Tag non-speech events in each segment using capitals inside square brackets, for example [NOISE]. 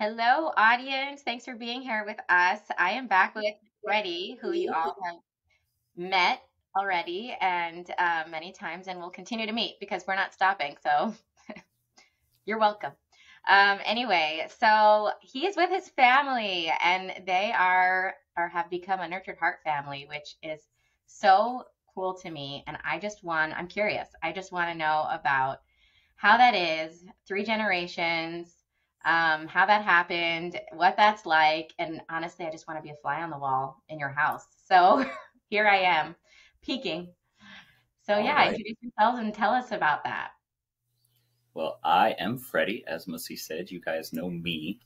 Hello, audience. Thanks for being here with us. I am back with Freddy, who you all [LAUGHS] have met already and uh, many times, and will continue to meet because we're not stopping. So [LAUGHS] you're welcome. Um, anyway, so he is with his family, and they are or have become a nurtured heart family, which is so cool to me. And I just want, I'm curious. I just want to know about how that is, three generations, um, how that happened, what that's like. And honestly, I just want to be a fly on the wall in your house. So [LAUGHS] here I am, peeking. So All yeah, right. introduce yourselves and tell us about that. Well, I am Freddy, as Mussi said. You guys know me.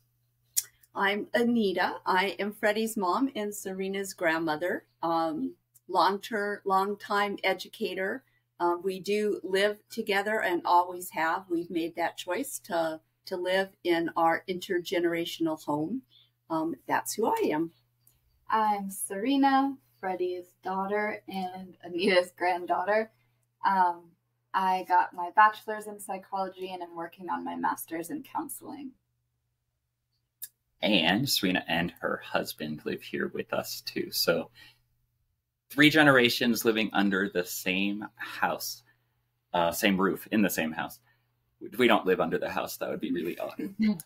I'm Anita. I am Freddy's mom and Serena's grandmother. Um, long term, long time educator. Um, we do live together and always have. We've made that choice to to live in our intergenerational home. Um, that's who I am. I'm Serena, Freddy's daughter and [LAUGHS] Anita's granddaughter. Um, I got my bachelor's in psychology and I'm working on my master's in counseling. And Serena and her husband live here with us too. So, three generations living under the same house, uh, same roof, in the same house. We don't live under the house. That would be really odd. [LAUGHS]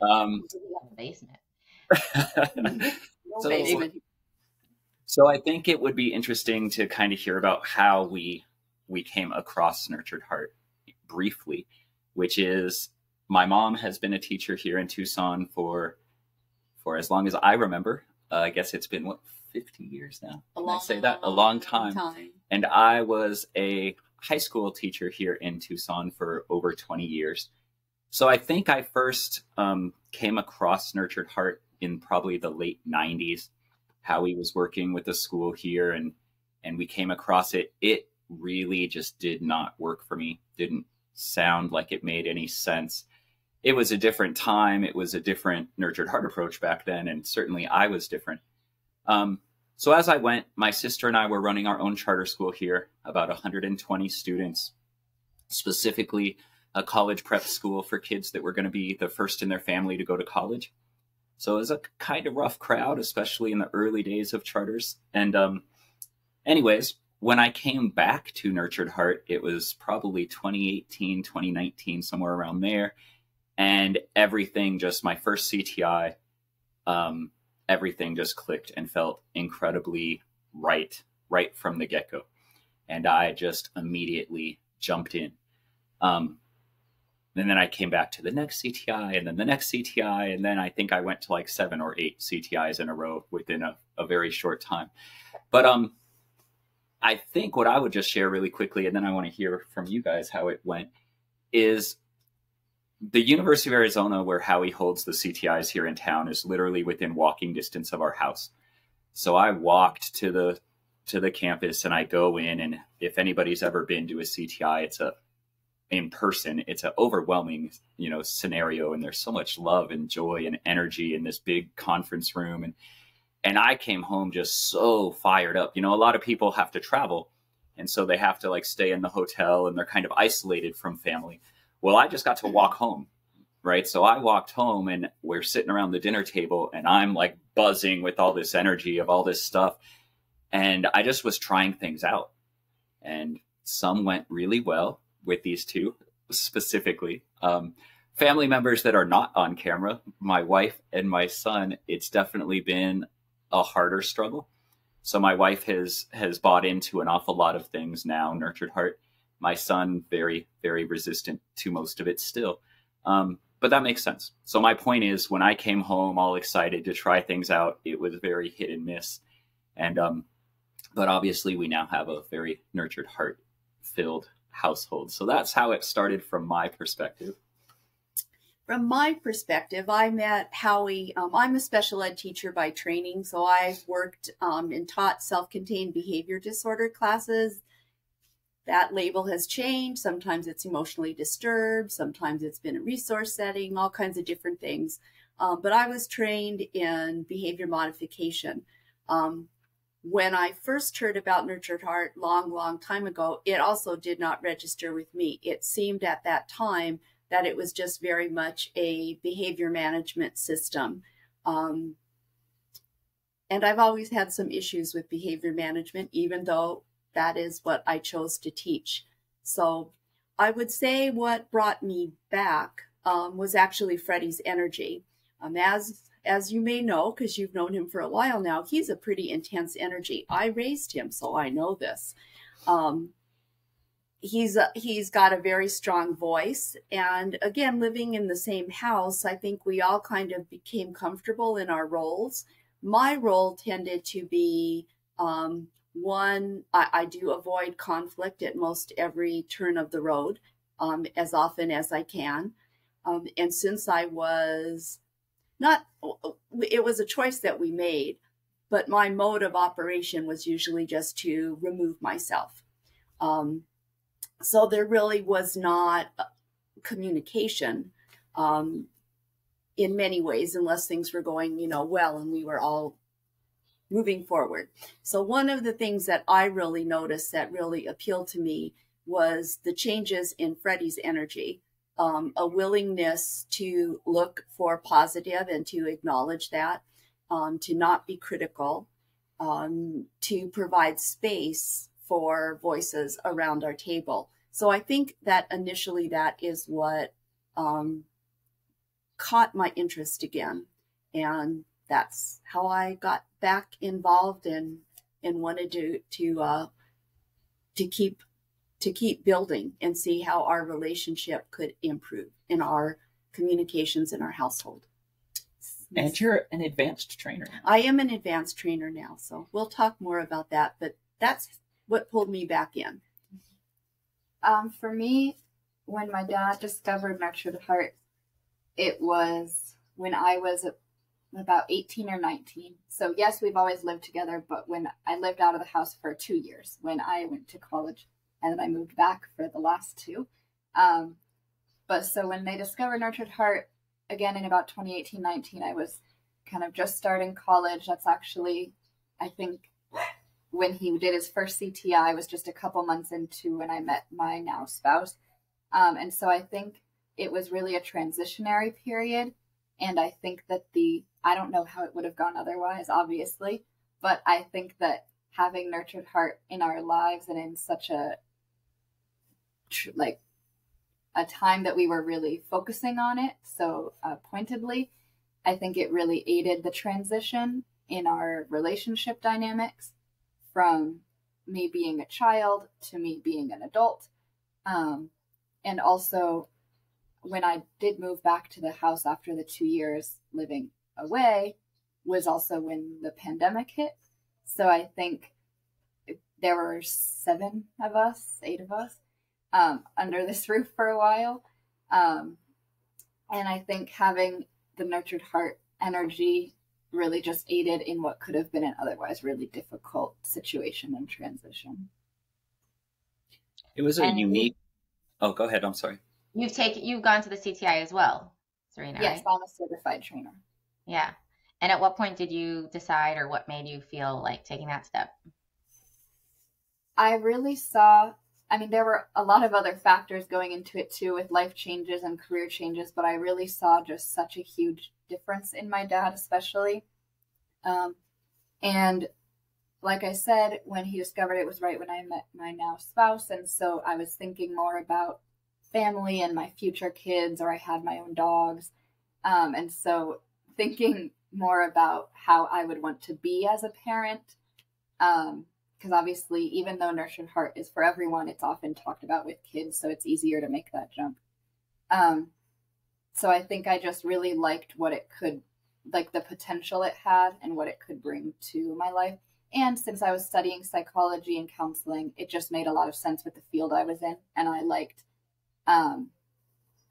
Um, Basement. [LAUGHS] So- basement. So I think it would be interesting to kind of hear about how we we came across Nurtured Heart briefly, which is my mom has been a teacher here in Tucson for for as long as I remember. Uh, I guess it's been what fifty years now. A Can I say that a long time. time. And I was a high school teacher here in Tucson for over 20 years. So I think I first um, came across Nurtured Heart in probably the late 90s. Howie was working with the school here and and we came across it. It really just did not work for me. Didn't sound like it made any sense. It was a different time. It was a different nurtured heart approach back then, and certainly I was different. Um, so as I went, my sister and I were running our own charter school here, about 120 students, specifically a college prep school for kids that were going to be the first in their family to go to college. So it was a kind of rough crowd, especially in the early days of charters. And um, anyways, when I came back to Nurtured Heart, it was probably 2018, 2019, somewhere around there. And everything just, my first CTI, um, everything just clicked and felt incredibly right, right from the get go. And I just immediately jumped in. Um, and then I came back to the next CTI and then the next CTI. And then I think I went to like seven or eight CTIs in a row within a, a very short time. But um, I think what I would just share really quickly, and then I want to hear from you guys how it went, is the University of Arizona, where Howie holds the CTIs here in town, is literally within walking distance of our house. So I walked to the to the campus and I go in, and if anybody's ever been to a CTI, it's a in person, it's an overwhelming, you know, scenario, and there's so much love and joy and energy in this big conference room, and and I came home just so fired up. You know, a lot of people have to travel, and so they have to like stay in the hotel, and they're kind of isolated from family. Well, I just got to walk home, right? So I walked home, and we're sitting around the dinner table, and I'm like buzzing with all this energy of all this stuff, and I just was trying things out, and some went really well with these two specifically. Um, family members that are not on camera, my wife and my son, it's definitely been a harder struggle. So my wife has has bought into an awful lot of things now, nurtured heart. My son, very very resistant to most of it still, um, but that makes sense. So my point is, when I came home all excited to try things out, it was very hit and miss, and um, but obviously we now have a very nurtured heart filled household. So that's how it started from my perspective. From my perspective, I met Howie. Um, I'm a special ed teacher by training, so I've worked um, and taught self contained behavior disorder classes. That label has changed. Sometimes it's emotionally disturbed, sometimes it's been a resource setting, all kinds of different things. Um, but I was trained in behavior modification. Um, when I first heard about Nurtured Heart long, long time ago, it also did not register with me. It seemed at that time that it was just very much a behavior management system. Um, and I've always had some issues with behavior management, even though that is what I chose to teach. So I would say what brought me back um, was actually Freddy's energy. Um, as as you may know, because you've known him for a while now, he's a pretty intense energy. I raised him, so I know this. Um, he's a, he's got a very strong voice, and again, living in the same house, I think we all kind of became comfortable in our roles. My role tended to be um, one, I, I, do avoid conflict at most every turn of the road um, as often as I can. Um, and since I was not, it was a choice that we made, but my mode of operation was usually just to remove myself. Um, so there really was not communication um, in many ways, unless things were going, you know, well and we were all moving forward. So, one of the things that I really noticed that really appealed to me was the changes in Freddy's energy, um, a willingness to look for positive and to acknowledge that, um, to not be critical, um, to provide space for voices around our table. So, I think that initially that is what um, caught my interest again. And that's how I got back involved and and wanted to to uh, to keep to keep building and see how our relationship could improve in our communications in our household. And you're an advanced trainer. I am an advanced trainer now, so we'll talk more about that. But that's what pulled me back in. Um, for me, when my dad discovered Nurtured Heart, it was when I was about 18 or 19. So, yes, we've always lived together, but when I lived out of the house for two years, when I went to college, and then I moved back for the last two. Um, but so when they discovered Nurtured Heart, again in about 2018 19, I was kind of just starting college. That's actually, I think, when he did his first CTI was just a couple months into when I met my now spouse. Um, and so I think it was really a transitionary period. And I think that the I don't know how it would have gone otherwise, obviously, but I think that having nurtured heart in our lives and in such a like a time that we were really focusing on it so uh, pointedly, I think it really aided the transition in our relationship dynamics from me being a child to me being an adult. Um, and also, when I did move back to the house after the two years living away was also when the pandemic hit. So I think there were seven of us, eight of us, um, under this [LAUGHS] roof for a while. Um, and I think having the nurtured heart energy really just aided in what could have been an otherwise really difficult situation and transition. It was a and unique. Oh, go ahead. I'm sorry. You've taken. You've gone to the CTI as well, Serena. Yes, right? I'm a certified trainer. Yeah. And at what point did you decide or what made you feel like taking that step? I really saw, I mean, there were a lot of other factors going into it too with life changes and career changes, but I really saw just such a huge difference in my dad, especially. Um, and like I said, when he discovered it was right when I met my now spouse. And so I was thinking more about family and my future kids, or I had my own dogs. Um, and so thinking more about how I would want to be as a parent. Because um, obviously, even though Nurtured Heart is for everyone, it's often talked about with kids, so it's easier to make that jump. Um, so I think I just really liked what it could, like the potential it had and what it could bring to my life. And since I was studying psychology and counseling, it just made a lot of sense with the field I was in. And I liked um,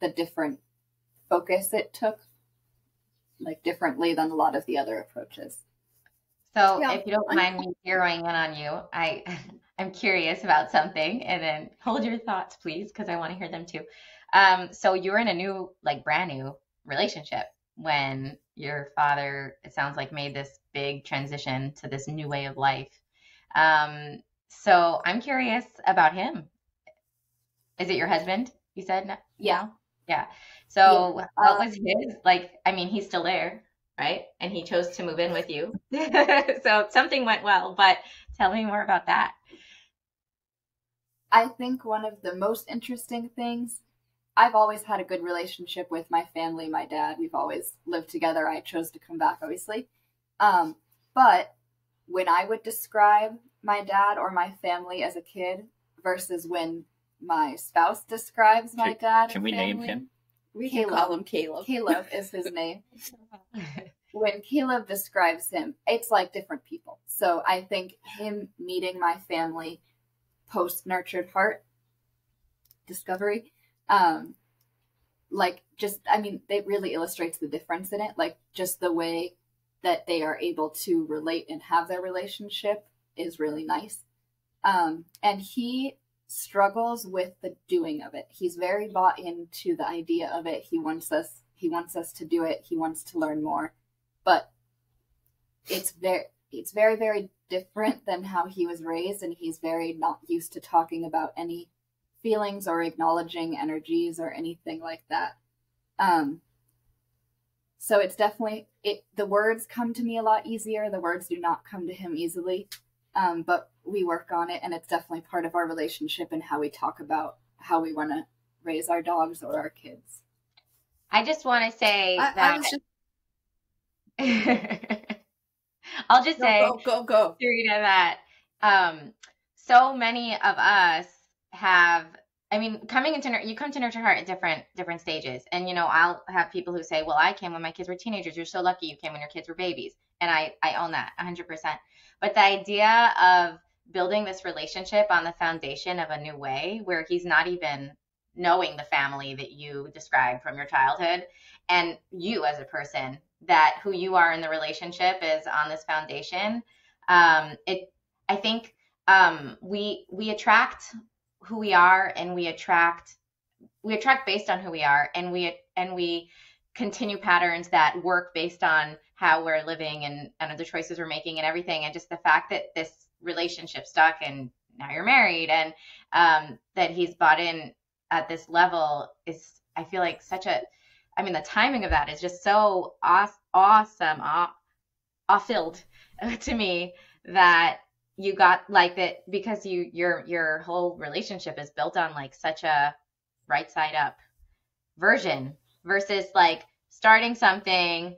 the different focus it took like differently than a lot of the other approaches. So yeah. if you don't mind me zeroing in on you, I [LAUGHS] I'm curious about something, and then hold your thoughts, please, because I want to hear them too. Um, so you were in a new, like brand new relationship when your father, it sounds like, made this big transition to this new way of life. Um, so I'm curious about him. Is it your husband? You said yeah. Yeah. So yeah. what was his like? I mean, he's still there, right? And he chose to move in with you. [LAUGHS] so something went well, but tell me more about that. I think one of the most interesting things I've always had a good relationship with my family, my dad. We've always lived together. I chose to come back, obviously. Um, but when I would describe my dad or my family as a kid versus when my spouse describes my can, dad. Can we family, name him? We Caleb. can call him Caleb. Caleb is his [LAUGHS] name. [LAUGHS] when Caleb describes him, it's like different people. So I think him meeting my family post nurtured heart discovery, um, like just, I mean, it really illustrates the difference in it. Like just the way that they are able to relate and have their relationship is really nice. Um, and he struggles with the doing of it. He's very bought into the idea of it. He wants us he wants us to do it. He wants to learn more. But it's very it's very very different than how he was raised and he's very not used to talking about any feelings or acknowledging energies or anything like that. Um so it's definitely it the words come to me a lot easier. The words do not come to him easily. Um, but we work on it and it's definitely part of our relationship and how we talk about how we want to raise our dogs or our kids i just want to say I, that I just... [LAUGHS] i'll just say go go go Serena, that um so many of us have I mean, coming into you come to nurture heart at different different stages, and you know, I'll have people who say, "Well, I came when my kids were teenagers. You're so lucky you came when your kids were babies," and I I own that 100. percent But the idea of building this relationship on the foundation of a new way where he's not even knowing the family that you described from your childhood. And you as a person that who you are in the relationship is on this foundation. Um, it i think um, we we attract who we are and we attract we attract based on who we are and we and we continue patterns that work based on how we're living and, and the choices we're making and everything. And just the fact that this relationship stuck and now you're married. And um, that he's bought in at this level is i feel like such a i mean the timing of that is just so aw- awesome aw, aw filled [LAUGHS] to me that you got like that because you your your whole relationship is built on like such a right side up version versus like starting something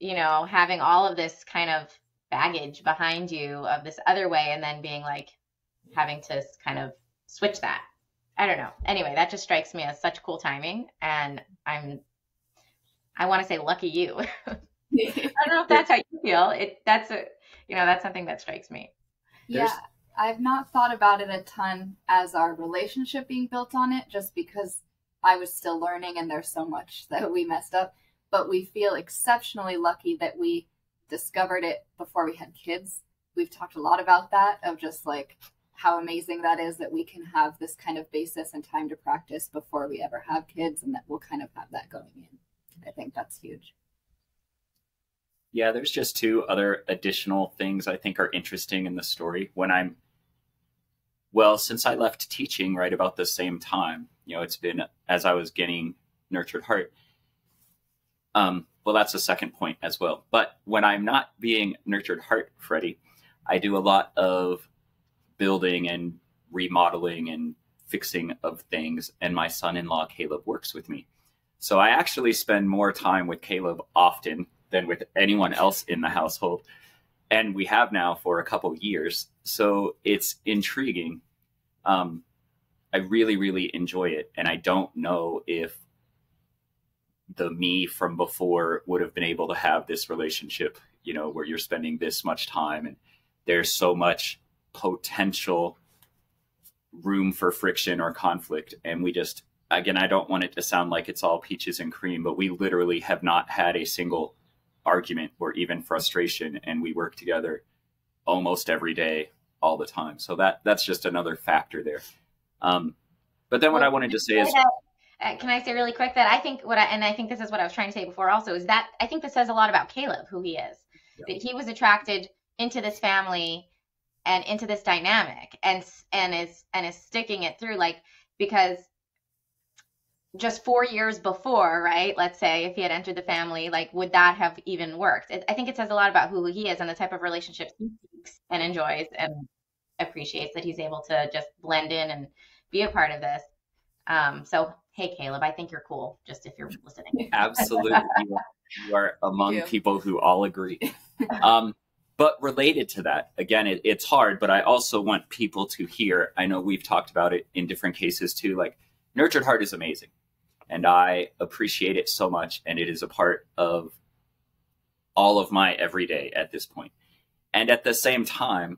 you know having all of this kind of baggage behind you of this other way and then being like having to kind of switch that. I don't know. Anyway, that just strikes me as such cool timing and I'm I want to say lucky you. [LAUGHS] I don't know if that's how you feel. It that's a you know, that's something that strikes me. Yeah. I've not thought about it a ton as our relationship being built on it just because I was still learning and there's so much that we messed up. But we feel exceptionally lucky that we discovered it before we had kids. We've talked a lot about that of just like how amazing that is that we can have this kind of basis and time to practice before we ever have kids and that we'll kind of have that going in. I think that's huge. Yeah, there's just two other additional things I think are interesting in the story. When I'm, well, since I left teaching right about the same time, you know, it's been as I was getting nurtured heart. Um, well, that's a second point as well. But when I'm not being nurtured heart, Freddy, I do a lot of building and remodeling and fixing of things. And my son in law, Caleb, works with me. So I actually spend more time with Caleb often than with anyone else in the household. And we have now for a couple years. So it's intriguing. Um, I really, really enjoy it. And I don't know if the me from before would have been able to have this relationship, you know, where you're spending this much time and there's so much potential room for friction or conflict. And we just, again, I don't want it to sound like it's all peaches and cream, but we literally have not had a single argument or even frustration. And we work together almost every day, all the time. So that that's just another factor there. Um, but then what I wanted to say is uh, can I say really quick that I think what I and I think this is what I was trying to say before also is that I think this says a lot about Caleb, who he is. Yeah. That he was attracted into this family and into this dynamic and and is and is sticking it through like because just four years before, right? Let's say if he had entered the family, like would that have even worked? It, I think it says a lot about who he is and the type of relationships he seeks and enjoys and appreciates that he's able to just blend in and be a part of this. Um, so, hey, Caleb, I think you're cool. Just if you're listening, [LAUGHS] absolutely, you, are, you are [LAUGHS] among people who all agree. [LAUGHS] Um, but related to that, again, it, it's hard. But I also want people to hear. I know we've talked about it in different cases too. Like, Nurtured Heart is amazing, and I appreciate it so much, and it is a part of all of my everyday at this point. And at the same time,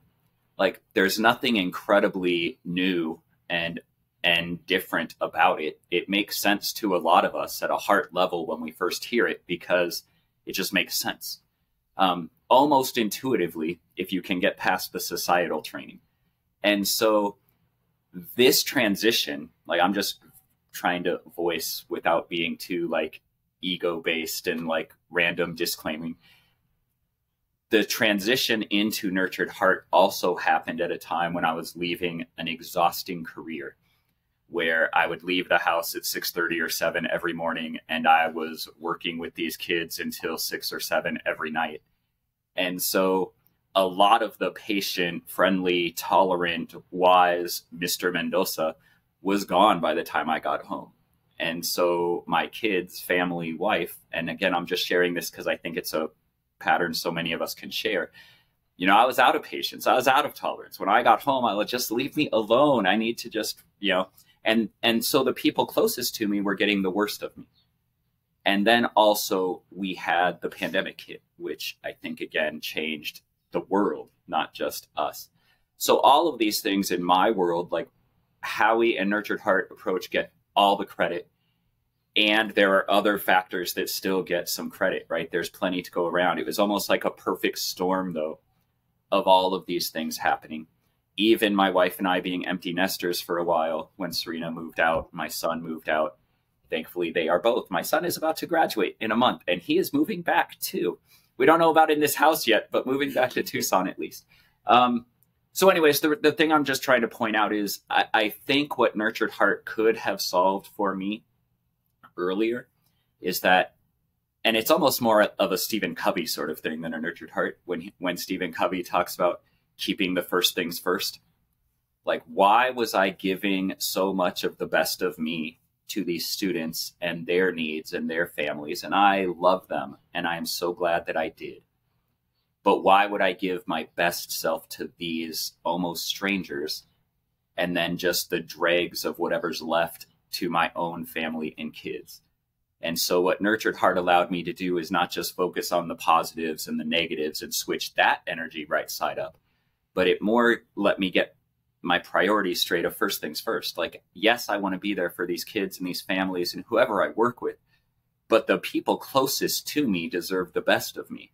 like there's nothing incredibly new and and different about it. It makes sense to a lot of us at a heart level when we first hear it because it just makes sense. Um, almost intuitively, if you can get past the societal training. And so this transition, like I'm just trying to voice without being too like ego based and like random disclaiming the transition into nurtured heart also happened at a time when I was leaving an exhausting career where I would leave the house at 6:30 or 7 every morning and I was working with these kids until 6 or 7 every night. And so a lot of the patient friendly, tolerant, wise Mr. Mendoza was gone by the time I got home. And so my kids, family, wife, and again, I'm just sharing this because I think it's a pattern so many of us can share. You know, I was out of patience. I was out of tolerance. When I got home, I would just leave me alone. I need to just, you know, and and so the people closest to me were getting the worst of me. And then also we had the pandemic hit, which I think again changed the world, not just us. So all of these things in my world, like Howie and Nurtured Heart approach, get all the credit and there are other factors that still get some credit, right? There's plenty to go around. It was almost like a perfect storm, though, of all of these things happening. Even my wife and I being empty nesters for a while when Serena moved out, my son moved out. Thankfully, they are both. My son is about to graduate in a month, and he is moving back too. We don't know about in this house yet, but moving back to Tucson at least. Um, so, anyways, the, the thing I'm just trying to point out is I, I think what Nurtured Heart could have solved for me earlier is that and it's almost more of a Stephen Covey sort of thing than a nurtured heart when he, when Stephen Covey talks about keeping the first things first. Like why was I giving so much of the best of me to these students and their needs and their families? And I love them and I am so glad that I did. But why would I give my best self to these almost strangers and then just the dregs of whatever's left to my own family and kids. And so, what Nurtured Heart allowed me to do is not just focus on the positives and the negatives and switch that energy right side up, but it more let me get my priorities straight of first things first. Like, yes, I want to be there for these kids and these families and whoever I work with, but the people closest to me deserve the best of me.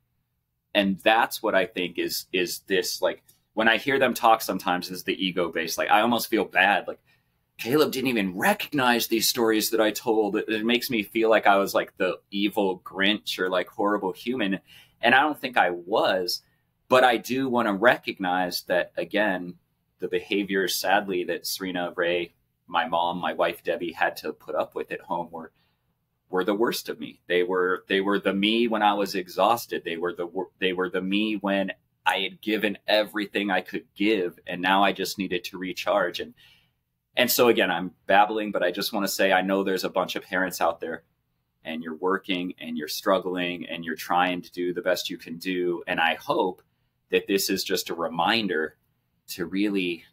And that's what I think is is this like when I hear them talk sometimes is the ego based. Like I almost feel bad. Like Caleb didn't even recognize these stories that I told. It, it, makes me feel like I was like the evil Grinch or like horrible human. And I don't think I was, but I do want to recognize that again, the behaviors sadly that Serena, Ray, my mom, my wife Debbie had to put up with at home were were the worst of me. They were they were the me when I was exhausted. They were the they were the me when I had given everything I could give and now I just needed to recharge and and so again, I'm babbling, but I just want to say I know there's a bunch of parents out there and you're working and you're struggling and you're trying to do the best you can do. And I hope that this is just a reminder to really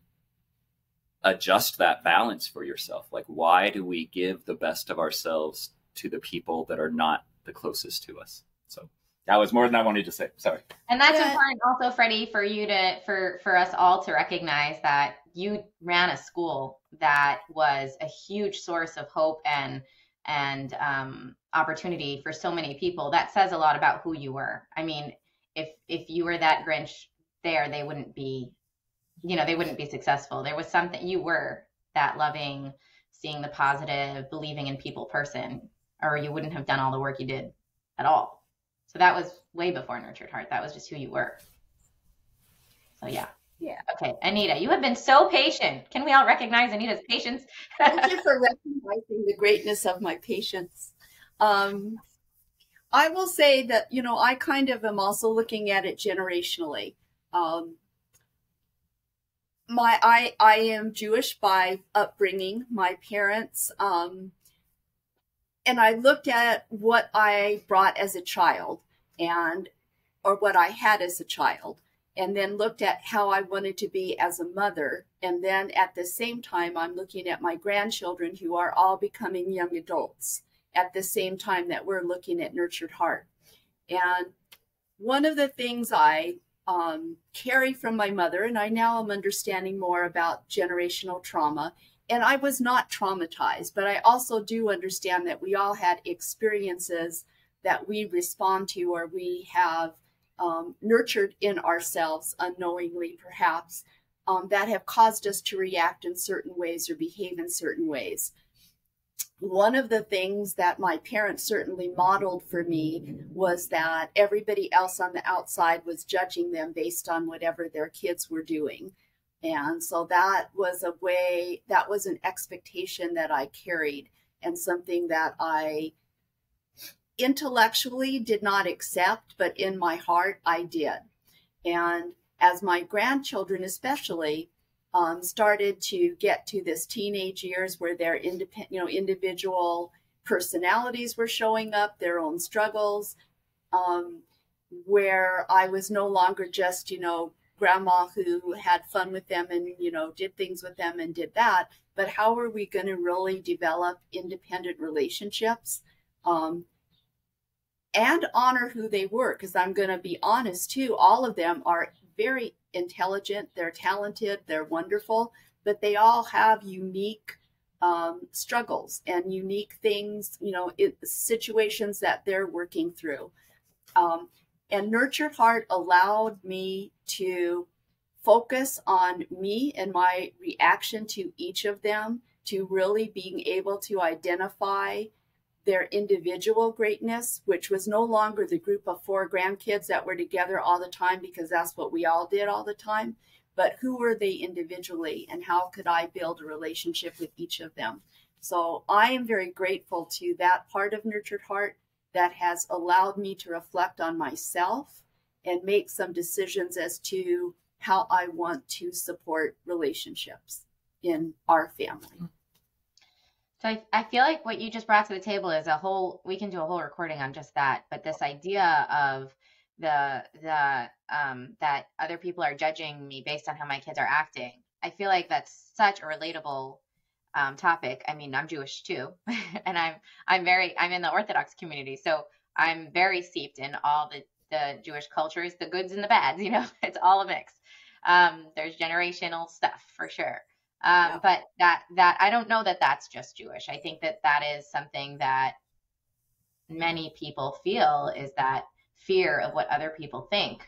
adjust that balance for yourself. Like, why do we give the best of ourselves to the people that are not the closest to us? So that was more than I wanted to say. Sorry. And that's yeah. important also, Freddy, for you to for for us all to recognize that you ran a school that was a huge source of hope and and um, opportunity for so many people. That says a lot about who you were. I mean, if if you were that Grinch there, they wouldn't be, you know, they wouldn't be successful. There was something you were that loving, seeing the positive, believing in people person, or you wouldn't have done all the work you did at all. So that was way before Nurtured Heart. That was just who you were. So yeah. Yeah. Okay, Anita, you have been so patient. Can we all recognize Anita's patience? Thank you for recognizing the greatness of my patience. Um, I will say that, you know, I kind of am also looking at it generationally. Um, my I I am Jewish by upbringing. My parents um, and I looked at what I brought as a child and or what I had as a child and then looked at how I wanted to be as a mother and then at the same time I'm looking at my grandchildren who are all becoming young adults at the same time that we're looking at nurtured heart. And one of the things I um, carry from my mother, and I now am understanding more about generational trauma. And I was not traumatized, but I also do understand that we all had experiences that we respond to or we have um, nurtured in ourselves unknowingly, perhaps, um, that have caused us to react in certain ways or behave in certain ways one of the things that my parents certainly modeled for me was that everybody else on the outside was judging them based on whatever their kids were doing. And so that was a way, that was an expectation that I carried and something that I intellectually did not accept, but in my heart I did. And as my grandchildren, especially, um, started to get to this teenage years where their independent, you know, individual personalities were showing up, their own struggles, um, where I was no longer just, you know, grandma who had fun with them and, you know, did things with them and did that, but how are we going to really develop independent relationships? Um, and honor who they were because i'm going to be honest too all of them are very intelligent, they're talented, they're wonderful, but they all have unique um, struggles and unique things, you know, it, situations that they're working through. Um, and Nurtured Heart allowed me to focus on me and my reaction to each of them, to really being able to identify their individual greatness, which was no longer the group of four grandkids that were together all the time because that's what we all did all the time, but who were they individually and how could I build a relationship with each of them? So I am very grateful to that part of Nurtured Heart that has allowed me to reflect on myself and make some decisions as to how I want to support relationships in our family. So I, I feel like what you just brought to the table is a whole we can do a whole recording on just that. But this idea of the the um that other people are judging me based on how my kids are acting. I feel like that's such a relatable um, topic. I mean, I'm Jewish too, [LAUGHS] and I'm I'm very I'm in the Orthodox community, so I'm very seeped in all the the Jewish cultures, the goods and the bads. [LAUGHS] You know, it's all a mix. Um, there's generational stuff for sure. Um, yeah. But that that I don't know that that's just Jewish. I think that that is something that many people feel is that fear of what other people think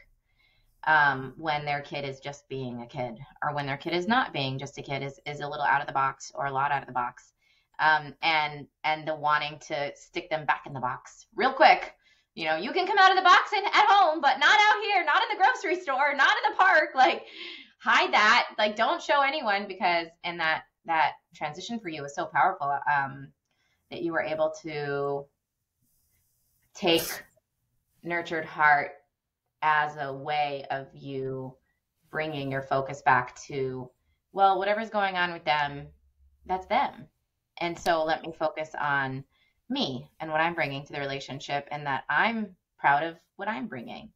um, when their kid is just being a kid or when their kid is not being just a kid is, is a little out of the box or a lot out of the box um, and and the wanting to stick them back in the box real quick you know you can come out of the box and at home but not out here not in the grocery store not in the park like hide that. Like don't show anyone because and that that transition for you was so powerful um that you were able to take nurtured heart as a way of you bringing your focus back to well whatever's going on with them that's them. And so let me focus on me and what i'm bringing to the relationship and that i'm proud of what i'm bringing.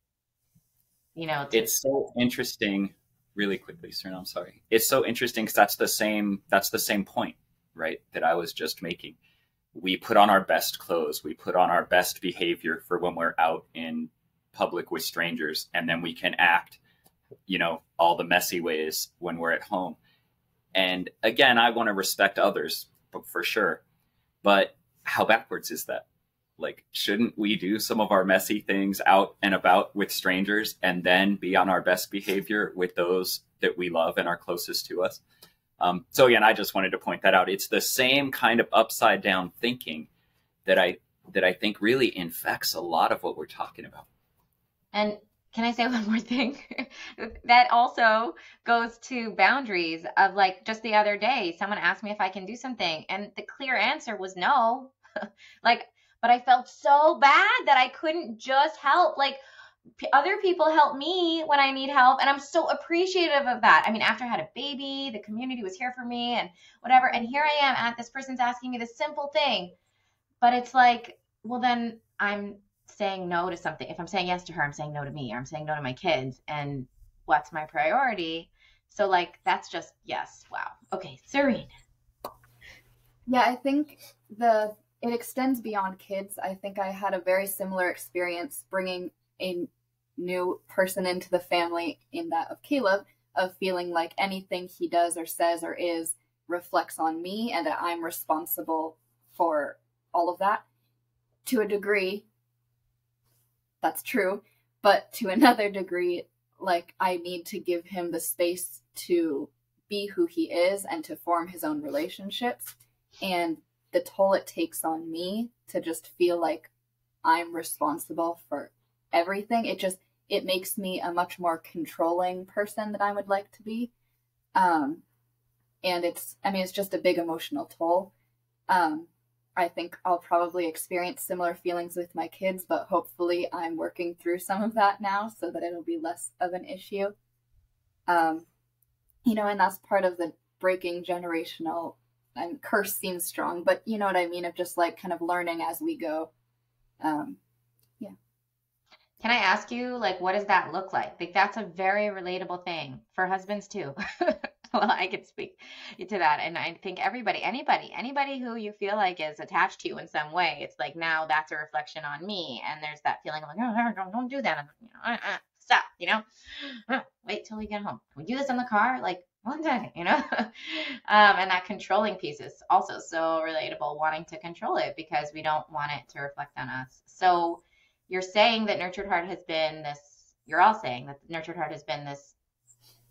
You know it's so interesting really quickly, sir. I'm sorry. It's so interesting because that's the same that's the same point, right? That I was just making. We put on our best clothes, we put on our best behavior for when we're out in public with strangers, and then we can act, you know, all the messy ways when we're at home. And again, I want to respect others for sure. But how backwards is that? Like shouldn't we do some of our messy things out and about with strangers and then be on our best behavior with those that we love and are closest to us um, so again i just wanted to point that out it's the same kind of upside down thinking that i that i think really infects a lot of what we're talking about and can I say [LAUGHS] one more thing? that also goes to boundaries of like just the other day, someone asked me if I can do something, and the clear answer was no. [LAUGHS] like, but I felt so bad that I couldn't just help. Like, other people help me when I need help, and I'm so appreciative of that. I mean, after I had a baby, the community was here for me and whatever, and here I am at this person's asking me this simple thing, but it's like, well, then I'm saying no to something. If I'm saying yes to her, I'm saying no to me, or I'm saying no to my kids, and what's my priority? So, like, that's just yes. Wow. Okay, Serene. Yeah, I think the it extends beyond kids. I think I had a very similar experience bringing a new person into the family in that of Caleb of feeling like anything he does or says or is reflects on me and that I'm responsible for all of that. To a degree, that's true, but to another degree, like I need to give him the space to be who he is and to form his own relationships. And the toll it takes on me to just feel like I'm responsible for everything, it just it makes me a much more controlling person than I would like to be. Um, and it's, I mean, it's just a big emotional toll. Um, I think I'll probably experience similar feelings with my kids, but hopefully I'm working through some of that now so that it'll be less of an issue. Um, you know, and that's part of the breaking generational and curse seems strong, but you know what I mean of just like kind of learning as we go. Um, can I ask you, like, what does that look like? Like, that's a very relatable thing for husbands too. [LAUGHS] well, I could speak to that. And I think everybody, anybody, anybody who you feel like is attached to you in some way, it's like now that's a reflection on me. And there's that feeling of like, oh, don't, don't do that. You know, uh, uh, stop, you know, uh, wait till we get home. Can we do this in the car? Like, one day, you know? [LAUGHS] um, and that controlling piece is also so relatable, wanting to control it because we don't want it to reflect on us. So, you're saying that nurtured heart has been this you're all saying that nurtured heart has been this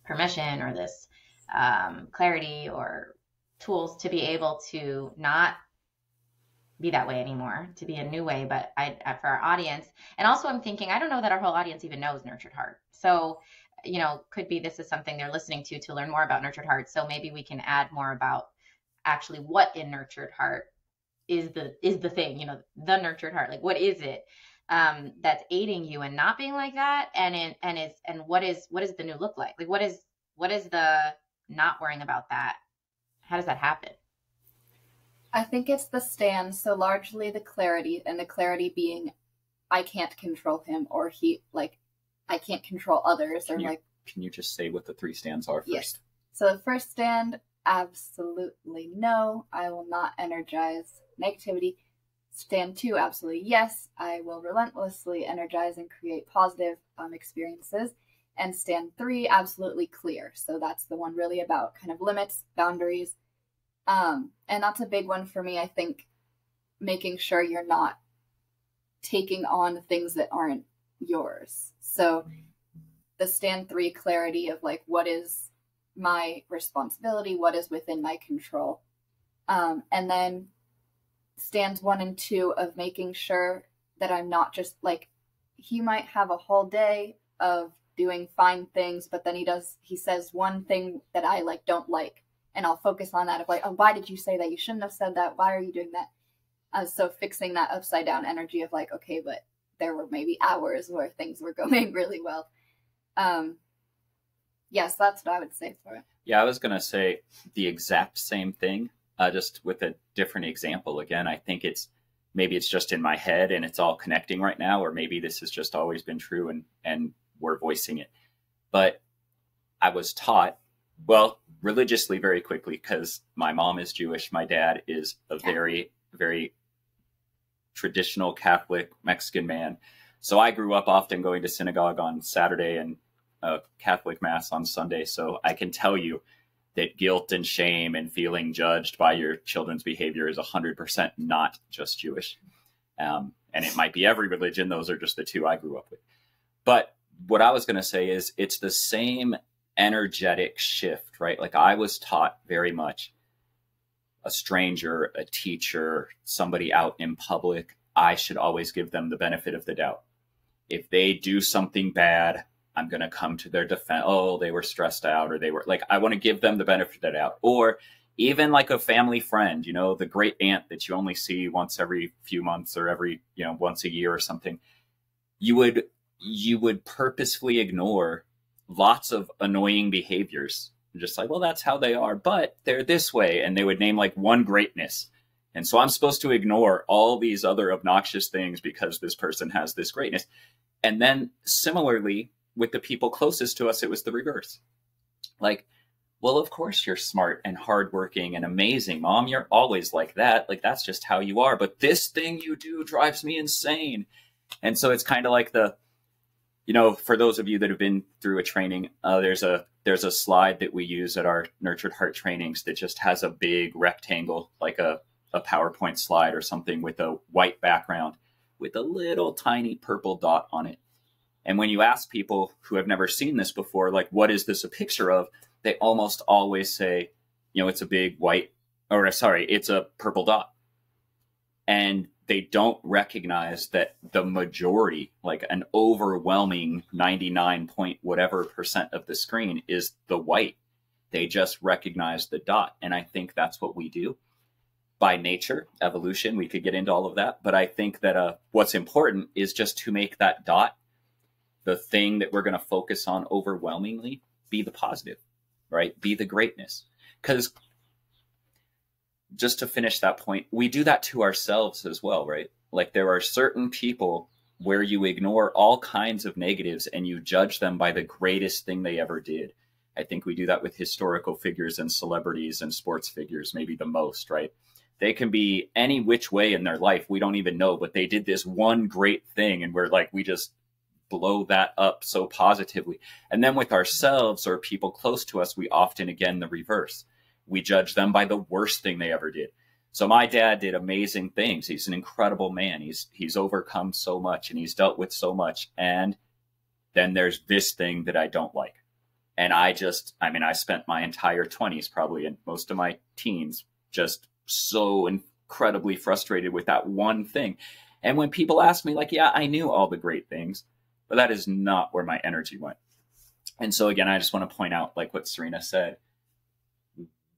permission or this um, clarity or tools to be able to not be that way anymore to be a new way but I, for our audience and also i'm thinking i don't know that our whole audience even knows nurtured heart so you know could be this is something they're listening to to learn more about nurtured heart. So maybe we can add more about actually what in nurtured heart is the is the thing you know the nurtured heart like what is it um, that's aiding you and not being like that? And in, and is and what is what is the new look like? Like what is what is the not worrying about that? How does that happen? I think it's the stand. So largely the clarity and the clarity being i can't control him or he like i can't control others can or you, like can you just say what the three stands are first yes. so the first stand absolutely no i will not energize negativity Stand two, absolutely yes. I will relentlessly energize and create positive um, experiences. And stand three, absolutely clear. So that's the one really about kind of limits, boundaries. Um, and that's a big one for me. I think making sure you're not taking on things that aren't yours. So the stand three clarity of like, what is my responsibility? What is within my control? Um, and then stands one and two of making sure that I'm not just like he might have a whole day of doing fine things, but then he does he says one thing that I like don't like, and I'll focus on that of like, oh, why did you say that? You shouldn't have said that. Why are you doing that? Uh, so fixing that upside down energy of like, okay, but there were maybe hours where things were [LAUGHS] going really well. Um, yes, that's what I would say for it. Yeah, I was gonna say the exact same thing uh, just with a different example. Again, I think it's maybe it's just in my head and it's all connecting right now, or maybe this has just always been true and and we're voicing it. But I was taught, well, religiously very quickly because my mom is Jewish, my dad is a very very traditional Catholic Mexican man. So I grew up often going to synagogue on Saturday and a Catholic mass on Sunday. So I can tell you that guilt and shame and feeling judged by your children's behavior is 100% not just Jewish. Um, and it might be every religion. Those are just the two I grew up with. But what I was going to say is it's the same energetic shift, right? Like I was taught very much a stranger, a teacher, somebody out in public, I should always give them the benefit of the doubt. if they do something bad, I'm going to come to their defense. Oh, they were stressed out or they were like, I want to give them the benefit of the doubt. Or even like a family friend, you know, the great aunt that you only see once every few months or every, you know, once a year or something. You would, you would purposefully ignore lots of annoying behaviors. Just like, well, that's how they are, but they're this way. And they would name like one greatness. And so I'm supposed to ignore all these other obnoxious things because this person has this greatness. And then similarly, with the people closest to us, it was the reverse. Like, well, of course you're smart and hardworking and amazing, mom. You're always like that. Like, that's just how you are. But this thing you do drives me insane. And so it's kind of like the, you know, for those of you that have been through a training, uh, there's a there's a slide that we use at our nurtured heart trainings that just has a big rectangle, like a, a PowerPoint slide or something with a white background with a little tiny purple dot on it. And when you ask people who have never seen this before, like, what is this a picture of? They almost always say, you know, it's a big white, or sorry, it's a purple dot. And they don't recognize that the majority, like an overwhelming 99 point whatever percent of the screen is the white. They just recognize the dot. And I think that's what we do by nature, evolution. We could get into all of that. But I think that uh, what's important is just to make that dot the thing that we're going to focus on overwhelmingly be the positive, right? Be the greatness. Because just to finish that point, we do that to ourselves as well, right? Like there are certain people where you ignore all kinds of negatives and you judge them by the greatest thing they ever did. I think we do that with historical figures and celebrities and sports figures, maybe the most, right? They can be any which way in their life. We don't even know, but they did this one great thing. And we're like, we just blow that up so positively. And then with ourselves or people close to us, we often, again, the reverse. We judge them by the worst thing they ever did. So my dad did amazing things. He's an incredible man. He's he's overcome so much and he's dealt with so much. And then there's this thing that I don't like. And I just, I mean, I spent my entire 20s probably and most of my teens just so incredibly frustrated with that one thing. And when people ask me, like, yeah, I knew all the great things, but that is not where my energy went. And so again, I just want to point out, like what Serena said,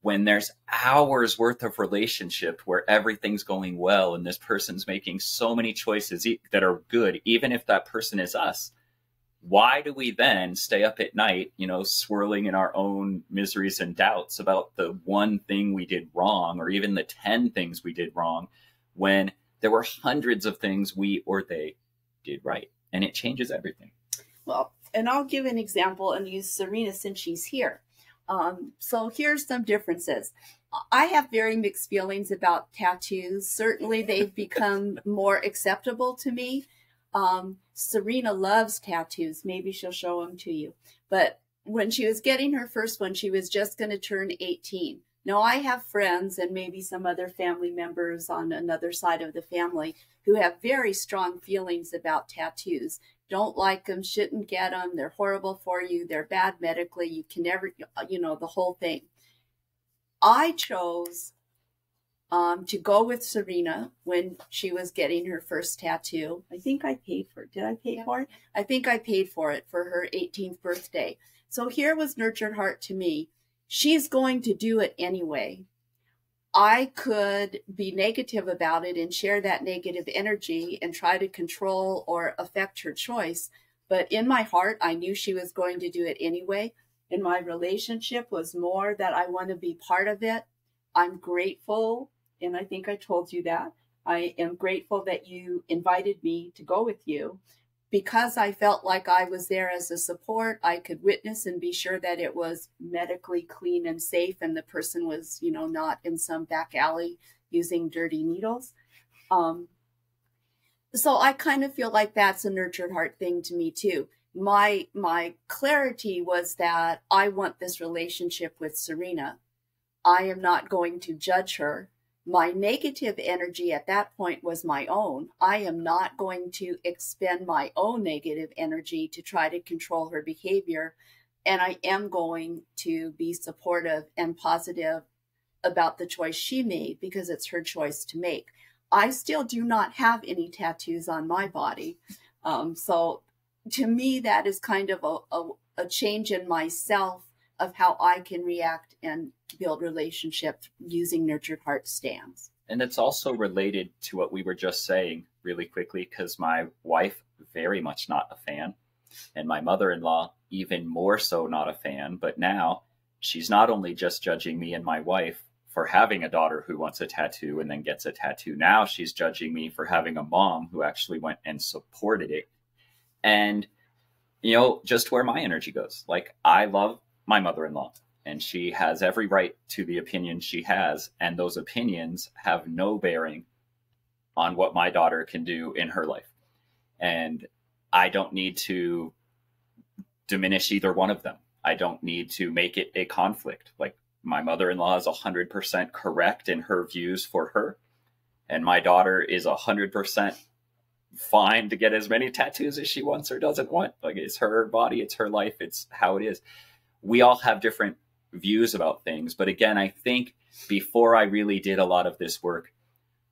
when there's hours worth of relationship where everything's going well and this person's making so many choices that are good, even if that person is us, why do we then stay up at night, you know, swirling in our own miseries and doubts about the one thing we did wrong or even the 10 things we did wrong when there were hundreds of things we or they did right? and it changes everything. Well, and I'll give an example and use Serena since she's here. Um, so here's some differences. I have very mixed feelings about tattoos. Certainly, they've [LAUGHS] become more acceptable to me. Um, Serena loves tattoos. Maybe she'll show them to you. But when she was getting her first one, she was just going to turn 18. Now, I have friends and maybe some other family members on another side of the family who have very strong feelings about tattoos. Don't like them, shouldn't get them, they're horrible for you, they're bad medically, you can never, you know, the whole thing. I chose um, to go with Serena when she was getting her first tattoo. I think I paid for it. Did I pay yeah. for it? I think I paid for it for her 18th birthday. So here was Nurtured Heart to me. She's going to do it anyway. I could be negative about it and share that negative energy and try to control or affect her choice. But in my heart, I knew she was going to do it anyway. And my relationship was more that I want to be part of it. I'm grateful. And I think I told you that. I am grateful that you invited me to go with you because I felt like I was there as a support, I could witness and be sure that it was medically clean and safe and the person was, you know, not in some back alley using dirty needles. Um, so I kind of feel like that's a nurtured heart thing to me too. My my clarity was that I want this relationship with Serena. I am not going to judge her my negative energy at that point was my own. I am not going to expend my own negative energy to try to control her behavior. And I am going to be supportive and positive about the choice she made because it's her choice to make. I still do not have any tattoos on my body. Um, so to me, that is kind of a, a, a change in myself of how I can react and build relationships using nurtured heart stands. And it's also related to what we were just saying really quickly because my wife very much not a fan and my mother-in-law even more so not a fan but now she's not only just judging me and my wife for having a daughter who wants a tattoo and then gets a tattoo now she's judging me for having a mom who actually went and supported it and you know just where my energy goes like i love my mother-in-law and she has every right to the opinion she has and those opinions have no bearing on what my daughter can do in her life. And i don't need to diminish either one of them. I don't need to make it a conflict. Like my mother-in-law is 100% correct in her views for her and my daughter is 100% fine to get as many tattoos as she wants or doesn't want. Like it's her body it's her life it's how it is we all have different views about things. But again, I think before I really did a lot of this work,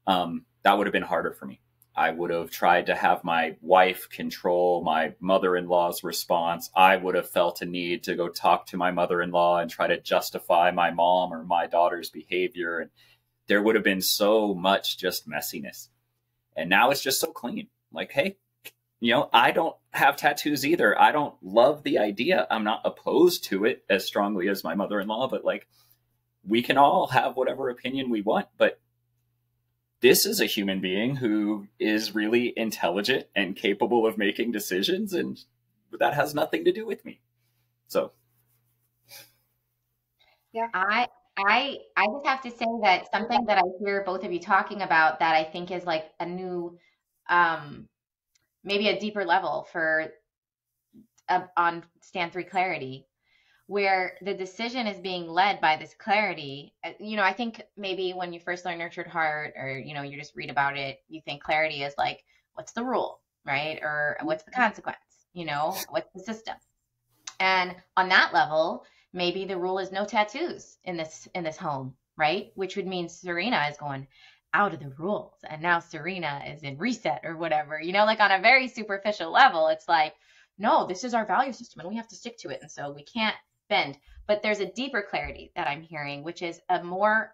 um, that would have been harder for me. I would have tried to have my wife control my mother in law's response. I would have felt a need to go talk to my mother in law and try to justify my mom or my daughter's behavior. And there would have been so much just messiness. And now it's just so clean. Like, hey, you know, I don't have tattoos either. I don't love the idea. I'm not opposed to it as strongly as my mother in law, but like, we can all have whatever opinion we want. But this is a human being who is really intelligent and capable of making decisions, and that has nothing to do with me. So, yeah, I I I just have to say that something that I hear both of you talking about that I think is like a new um maybe a deeper level for uh, on stand three clarity where the decision is being led by this clarity. Uh, you know i think maybe when you first learn nurtured heart or you know you just read about it you think clarity is like what's the rule right? Or what's the consequence you know what's the system? And on that level maybe the rule is no tattoos in this in this home right? Which would mean serena is going out of the rules and now Serena is in reset or whatever. You know, like on a very superficial level, it's like, no, this is our value system and we have to stick to it. And so we can't bend. But there's a deeper clarity that I'm hearing, which is a more,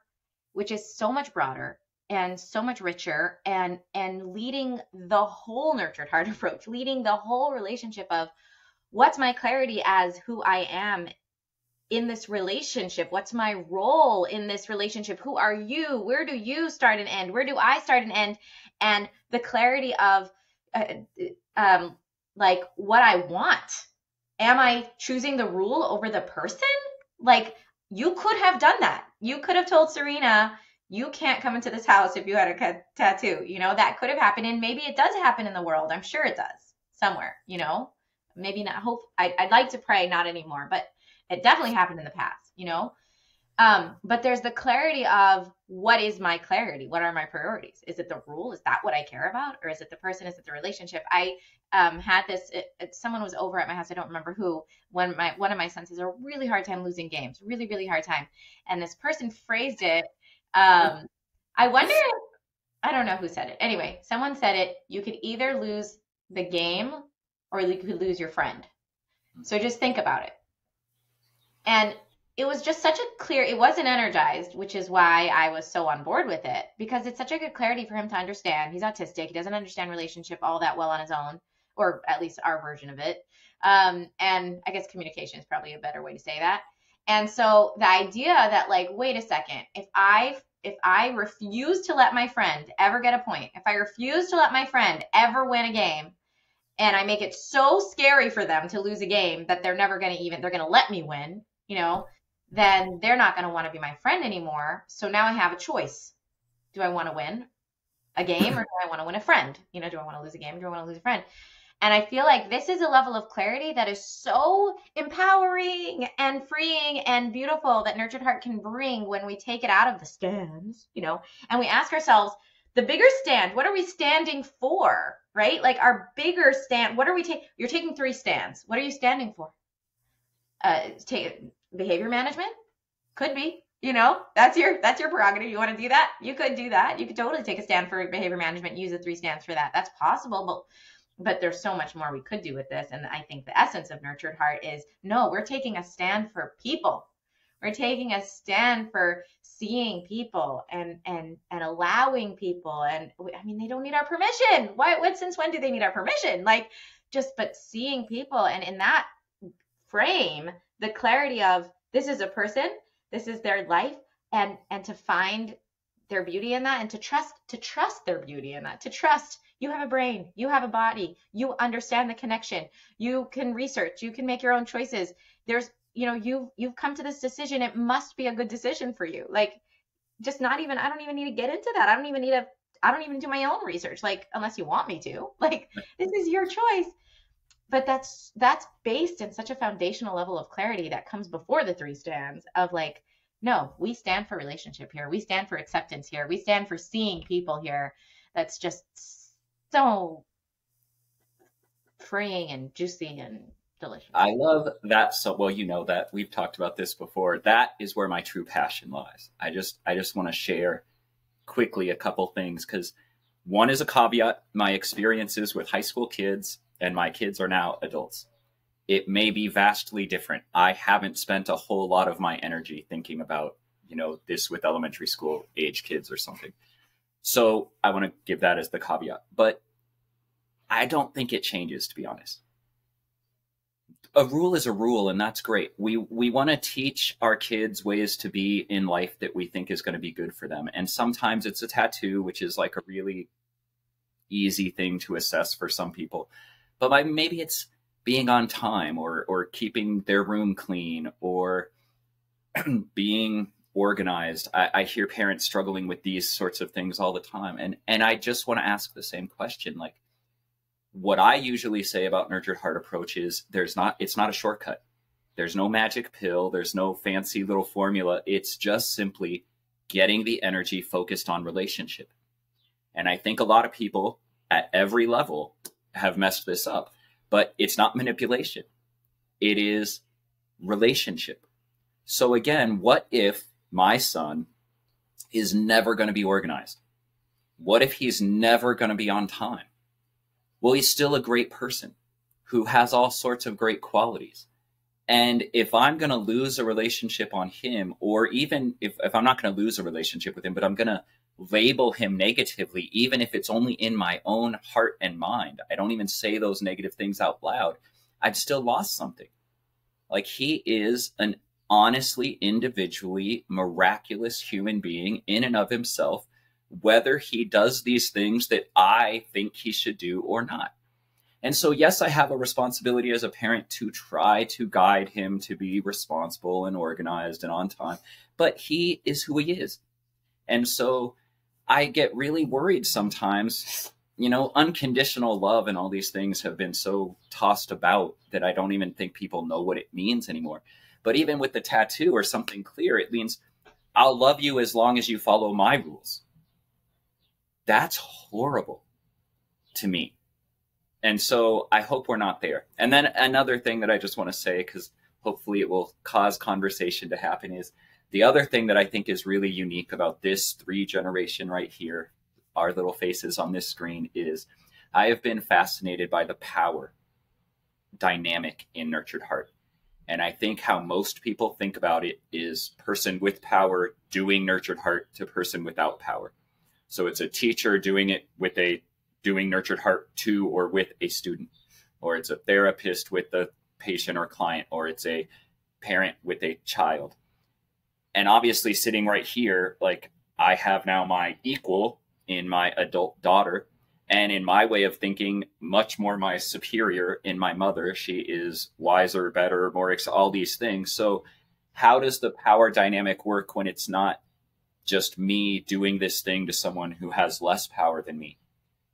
which is so much broader and so much richer and and leading the whole nurtured heart [LAUGHS] approach, leading the whole relationship of what's my clarity as who I am in this relationship? What's my role in this relationship? Who are you? Where do you start and end? Where do I start and end? And the clarity of uh, um, like what I want. Am I choosing the rule over the person? Like you could have done that. You could have told Serena, you can't come into this house if you had a tattoo. You know, that could have happened. And maybe it does happen in the world. I'm sure it does somewhere, you know, maybe not hope. I, I'd like to pray not anymore, but it definitely happened in the past, you know? Um, but there's the clarity of what is my clarity? What are my priorities? Is it the rule? Is that what I care about? Or is it the person? Is it the relationship? I um, had this, it, it, someone was over at my house, I don't remember who, when my one of my sons has a really hard time losing games, really, really hard time. And this person phrased it, um, I wonder, if, I don't know who said it. Anyway, someone said it, you could either lose the game or you could lose your friend. So just think about it and it was just such a clear, it wasn't energized, which is why I was so on board with it because it's such a good clarity for him to understand. He's autistic. He doesn't understand relationship all that well on his own, or at least our version of it. Um, and I guess communication is probably a better way to say that. And so the idea that like, wait a second, if I if I refuse to let my friend ever get a point, if I refuse to let my friend ever win a game, and I make it so scary for them to lose a game that they're never going to even they're going to let me win, you know, then they're not going to want to be my friend anymore. So now I have a choice. Do I want to win a game or do I want to win a friend? You know, do I want to lose a game? Do I want to lose a friend? And I feel like this is a level of clarity that is so empowering and freeing and beautiful that Nurtured Heart can bring when we take it out of the stands, you know, and we ask ourselves, the bigger stand, what are we standing for? Right? Like our bigger stand, what are we taking? You're taking three stands. What are you standing for? Uh, take behavior management could be you know that's your that's your prerogative you want to do that you could do that you could totally take a stand for behavior management use the three stands for that that's possible but but there's so much more we could do with this. And I think the essence of Nurtured Heart is no, we're taking a stand for people. We're taking a stand for seeing people and and and allowing people. And I mean, they don't need our permission. Why? What? Since when do they need our permission? Like, just but seeing people, and in that frame, the clarity of this is a person, this is their life, and and to find their beauty in that, and to trust to trust their beauty in that, to trust you have a brain, you have a body, you understand the connection, you can research, you can make your own choices. There's, you know, you've you've come to this decision. It must be a good decision for you. Like, just not even. I don't even need to get into that. I don't even need to. I don't even do my own research. Like, unless you want me to. [LAUGHS] Like, this is your choice. But that's that's based in such a foundational level of clarity that comes before the three stands of like, no, we stand for relationship here. We stand for acceptance here. We stand for seeing people here. That's just so freeing and juicy and delicious. I love that so well you know that we've talked about this before. That is where my true passion lies. I just I just want to share quickly a couple things cuz one is a caveat my experiences with high school kids and my kids are now adults. It may be vastly different. I haven't spent a whole lot of my energy thinking about, you know, this with elementary school age kids or something. So I want to give that as the caveat. But I don't think it changes, to be honest. A rule is a rule, and that's great. We we want to teach our kids ways to be in life that we think is going to be good for them. And sometimes it's a tattoo, which is like a really easy thing to assess for some people. But maybe it's being on time or or keeping their room clean or [CLEARS THROAT] being organized. I, I, hear parents struggling with these sorts of things all the time. And and I just want to ask the same question. Like what I usually say about nurtured heart approach is there's not it's not a shortcut. There's no magic pill, there's no fancy little formula. It's just simply getting the energy focused on relationship. And I think a lot of people at every level have messed this up. But it's not manipulation. It is relationship. So again, what if my son is never going to be organized? What if he's never going to be on time? Well, he's still a great person who has all sorts of great qualities. And if I'm going to lose a relationship on him, or even if, if I'm not going to lose a relationship with him, but I'm going to label him negatively, even if it's only in my own heart and mind, I don't even say those negative things out loud, I've still lost something. Like he is an honestly, individually miraculous human being in and of himself, whether he does these things that I think he should do or not. And so, yes, I have a responsibility as a parent to try to guide him to be responsible and organized and on time, but he is who he is. And so I get really worried sometimes. You know, unconditional love and all these things have been so tossed about that I don't even think people know what it means anymore. But even with the tattoo or something clear, it means I'll love you as long as you follow my rules. That's horrible to me. And so I hope we're not there. And then another thing that I just want to say, because hopefully it will cause conversation to happen, is the other thing that I think is really unique about this three generation right here, our little faces on this screen, is I have been fascinated by the power dynamic in Nurtured Heart. And I think how most people think about it is person with power doing nurtured heart to person without power. So it's a teacher doing it with a doing nurtured heart to or with a student, or it's a therapist with a patient or client, or it's a parent with a child. And obviously, sitting right here, like I have now my equal in my adult daughter and in my way of thinking, much more my superior in my mother. She is wiser, better, more ex- all these things. So, how does the power dynamic work when it's not just me doing this thing to someone who has less power than me,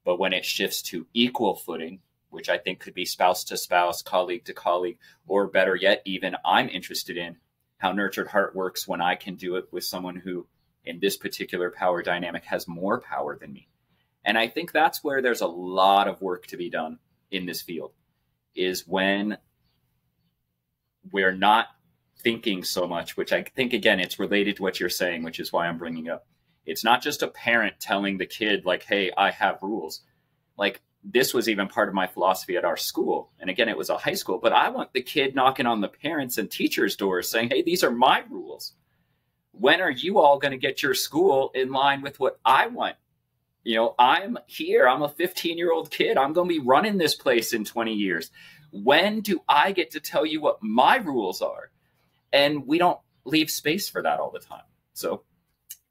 but when it shifts to equal footing, which I think could be spouse to spouse, colleague to colleague, or better yet, even I'm interested in how nurtured heart works when I can do it with someone who, in this particular power dynamic, has more power than me and I think that's where there's a lot of work to be done in this field is when we're not thinking so much, which I think, again, it's related to what you're saying, which is why I'm bringing up. It's not just a parent telling the kid, like, hey, I have rules. Like, this was even part of my philosophy at our school. And again, it was a high school, but I want the kid knocking on the parents and teachers' doors saying, hey, these are my rules. When are you all going to get your school in line with what I want? You know, I'm here, I'm a 15 year old kid, I'm going to be running this place in 20 years. When do I get to tell you what my rules are? And we don't leave space for that all the time. So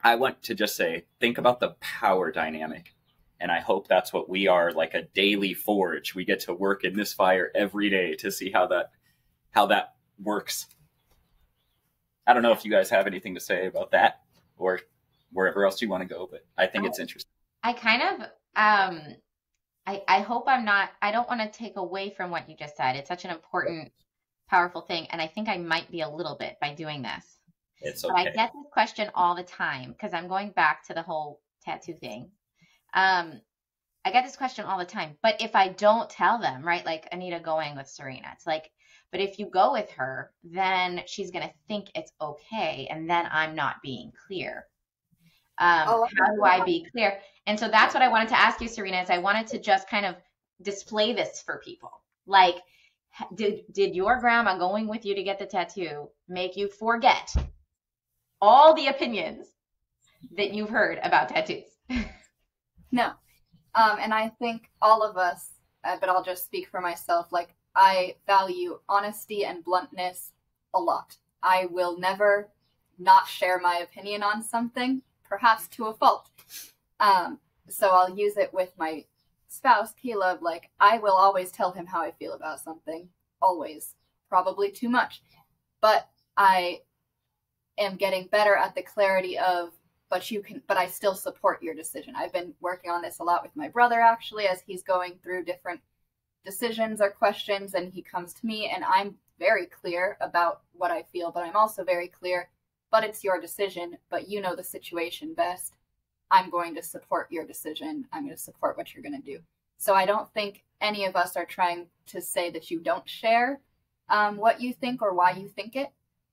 I want to just say, think about the power dynamic and I hope that's what we are like a daily forge. We get to work in this fire every day to see how that how that works. I don't know if you guys have anything to say about that or wherever else you want to go, but I think it's interesting. I kind of um I I hope I'm not I don't want to take away from what you just said. It's such an important powerful thing and I think I might be a little bit by doing this. It's okay. But I get this question all the time because I'm going back to the whole tattoo thing. Um, I get this question all the time. But if I don't tell them, right, like Anita going with Serena, it's like, but if you go with her, then she's going to think it's okay. And then I'm not being clear. Um, oh, how do I be clear? And so that's what I wanted to ask you, Serena, is I wanted to just kind of display this for people. Like, did, did your grandma going with you to get the tattoo make you forget all the opinions that you've heard about tattoos? [LAUGHS] No. Um, and I think all of us, uh, but I'll just speak for myself, like I value honesty and bluntness a lot. I will never not share my opinion on something, perhaps to a fault. Um, so I'll use it with my spouse, Caleb. Like, I will always tell him how I feel about something. Always. Probably too much. But I am getting better at the clarity of but you can but i still support your decision. I've been working on this a lot with my brother actually as he's going through different decisions or questions and he comes to me and i'm very clear about what i feel but i'm also very clear but it's your decision but you know the situation best. I'm going to support your decision. I'm going to support what you're going to do. So i don't think any of us are trying to say that you don't share um, what you think or why you think it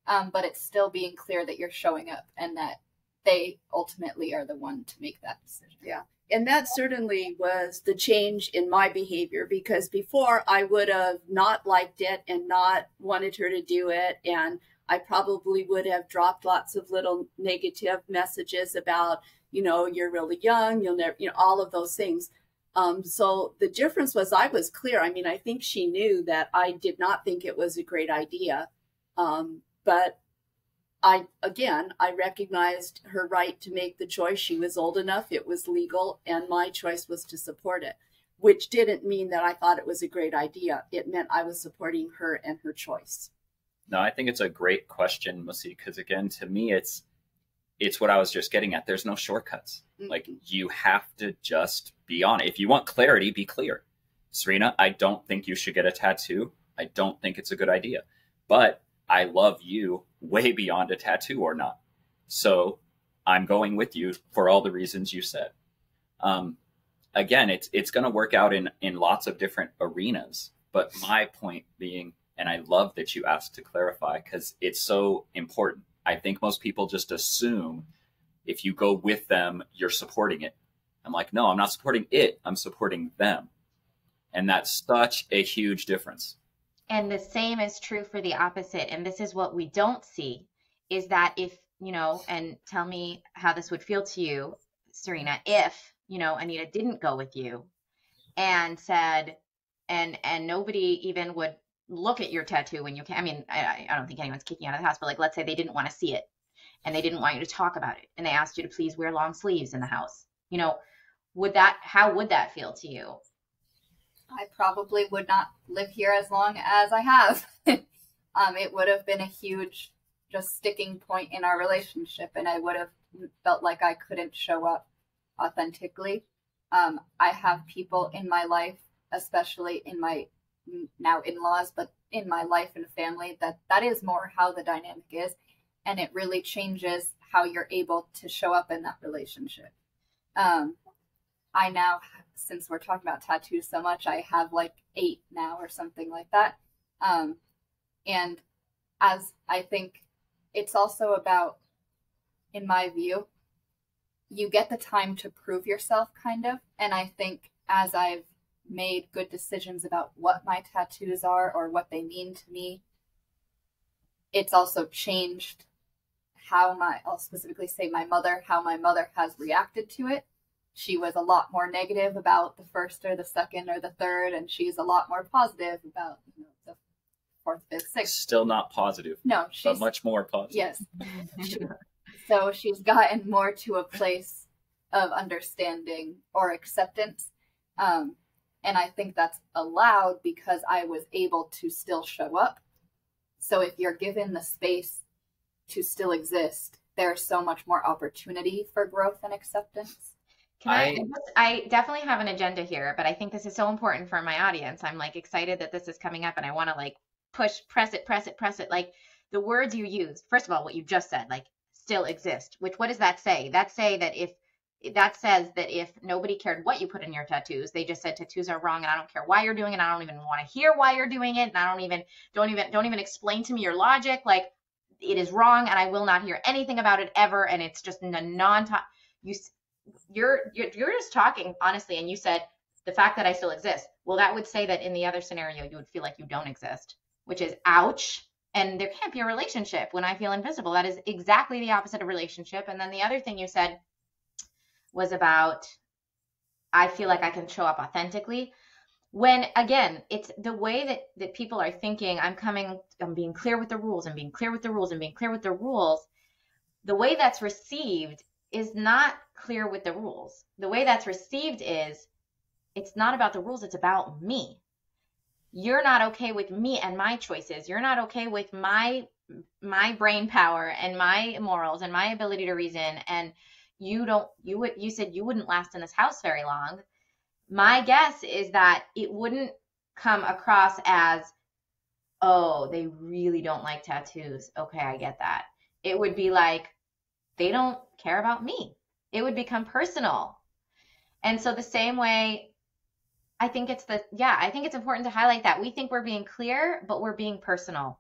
um, but it's still being clear that you're showing up and that they ultimately are the one to make that decision. Yeah. And that certainly was the change in my behavior because before I would have not liked it and not wanted her to do it. And I probably would have dropped lots of little negative messages about, you know, you're really young, you'll never, you know, all of those things. Um, so the difference was I was clear. I mean, I think she knew that I did not think it was a great idea. Um, but I again, I recognized her right to make the choice. She was old enough, it was legal, and my choice was to support it, which didn't mean that I thought it was a great idea. It meant I was supporting her and her choice. No, I think it's a great question, Mussi, because again, to me, it's it's what I was just getting at. There's no shortcuts. Mm-hmm. Like you have to just be on it. If you want clarity, be clear. Serena, I don't think you should get a tattoo. I don't think it's a good idea. But I love you way beyond a tattoo or not. So I'm going with you for all the reasons you said. Um, again, it's it's going to work out in in lots of different arenas. But my point being, and I love that you asked to clarify because it's so important. I think most people just assume if you go with them, you're supporting it. I'm like, no, I'm not supporting it. I'm supporting them. And that's such a huge difference. And the same is true for the opposite. And this is what we don't see is that if, you know, and tell me how this would feel to you, Serena, if, you know, Anita didn't go with you and said, and, and nobody even would look at your tattoo when you can. I mean, I, I don't think anyone's kicking out of the house, but like, let's say they didn't want to see it and they didn't want you to talk about it and they asked you to please wear long sleeves in the house. You know, would that, how would that feel to you? I probably would not live here as long as I have. [LAUGHS] um, it would have been a huge, just sticking point in our relationship, and I would have felt like I couldn't show up authentically. Um, I have people in my life, especially in my now in laws, but in my life and family, that that is more how the dynamic is, and it really changes how you're able to show up in that relationship. Um, I now since we're talking about tattoos so much, I have like eight now or something like that. Um, and as I think it's also about, in my view, you get the time to prove yourself, kind of. And I think as I've made good decisions about what my tattoos are or what they mean to me. It's also changed how my, I'll specifically say my mother, how my mother has reacted to it. She was a lot more negative about the first or the second or the third, and she's a lot more positive about you know, the fourth, fifth, sixth. Still not positive, No, but she's much more positive. yes. [LAUGHS] So she's gotten more to a place of understanding or acceptance. Um, and I think that's allowed because I was able to still show up. So if you're given the space to still exist, there's so much more opportunity for growth and acceptance. I, I- I definitely have an agenda here, but I think this is so important for my audience. I'm like excited that this is coming up and I want to like push, press it, press it, press it. Like the words you use, first of all, what you just said, like still exist, which what does that say? That say that if that says that if nobody cared what you put in your tattoos, they just said tattoos are wrong and I don't care why you're doing it. I don't even want to hear why you're doing it. And I don't even don't even don't even explain to me your logic. Like it is wrong and I will not hear anything about it ever. And it's just a non you you're, you're you're just talking honestly and you said the fact that i still exist. Well that would say that in the other scenario you would feel like you don't exist which is ouch. And there can't be a relationship when i feel invisible. That is exactly the opposite of relationship. And then the other thing you said was about i feel like i can show up authentically. When again it's the way that that people are thinking i'm coming i'm being clear with the rules i'm being clear with the rules and being clear with the rules. The way that's received is not clear with the rules. The way that's received is it's not about the rules, it's about me. You're not okay with me and my choices. You're not okay with my my brain power and my morals and my ability to reason and you don't you would you said you wouldn't last in this house very long. My guess is that it wouldn't come across as oh, they really don't like tattoos. Okay, I get that. It would be like they don't care about me. It would become personal. And so the same way I think it's the yeah, I think it's important to highlight that. We think we're being clear, but we're being personal